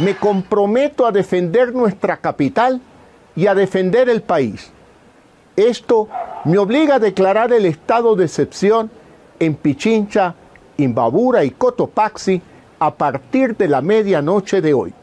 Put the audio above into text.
me comprometo a defender nuestra capital y a defender el país. Esto me obliga a declarar el estado de excepción en Pichincha, Imbabura y Cotopaxi a partir de la medianoche de hoy.